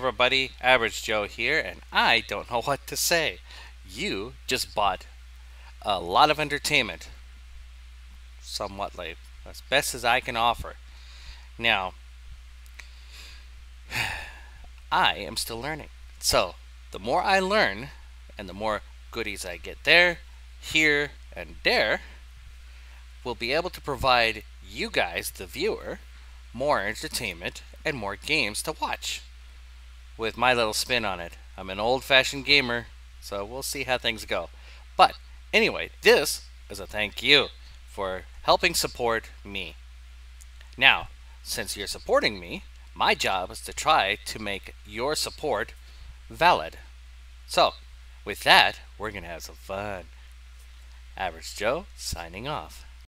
everybody? Average Joe here, and I don't know what to say. You just bought a lot of entertainment, somewhat like as best as I can offer. Now, I am still learning. So, the more I learn, and the more goodies I get there, here, and there, we'll be able to provide you guys, the viewer, more entertainment and more games to watch. With my little spin on it. I'm an old fashioned gamer, so we'll see how things go. But anyway, this is a thank you for helping support me. Now, since you're supporting me, my job is to try to make your support valid. So, with that, we're going to have some fun. Average Joe signing off.